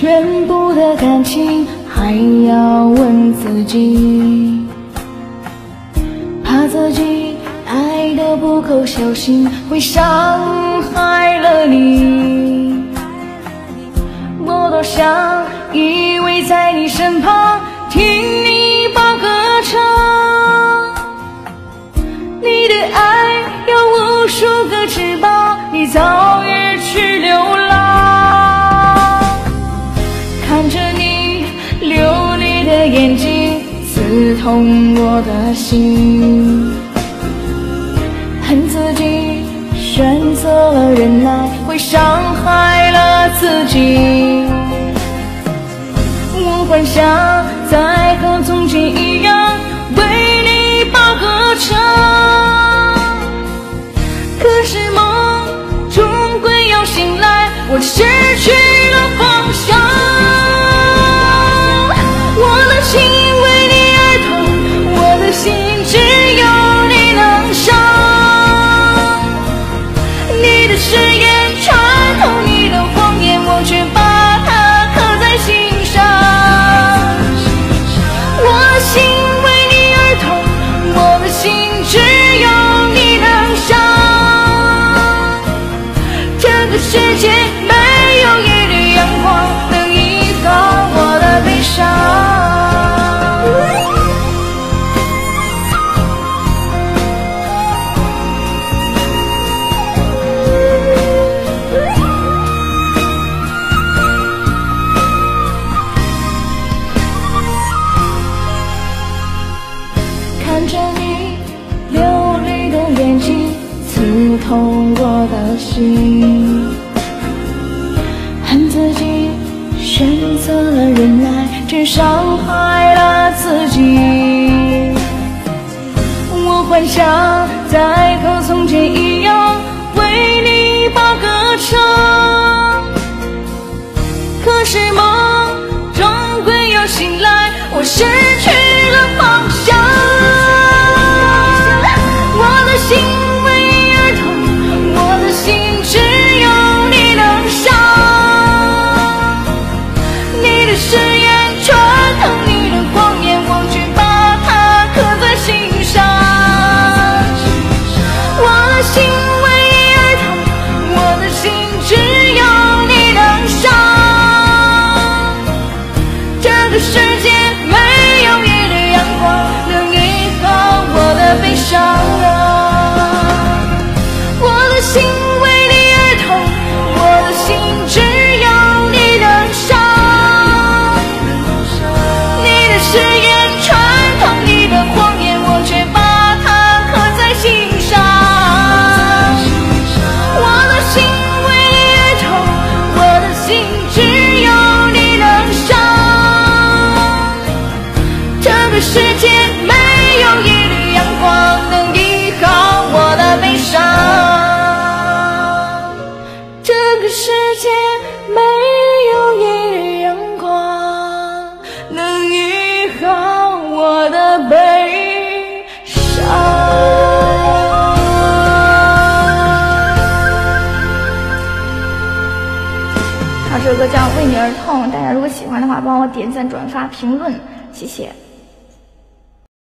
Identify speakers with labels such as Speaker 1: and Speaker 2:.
Speaker 1: 全部的感情还要问自己，怕自己爱的不够小心，会伤害了你。我多想依偎在你身旁，听你把歌唱。你的爱有无数个翅膀，你早已痛我的心。恨自己选择了忍耐，会伤害了自己。我幻想再和从前一样，为你把歌唱。可是梦终归要醒来，我失去刺痛我的心。恨自己选择了忍耐，却伤害了自己。我幻想再和从前一样，为你把歌唱。可是梦终归要醒来，我失去了方你
Speaker 2: 这首歌叫《为你而痛》，大家如果喜欢的话，帮我点赞、转发、评论，谢谢。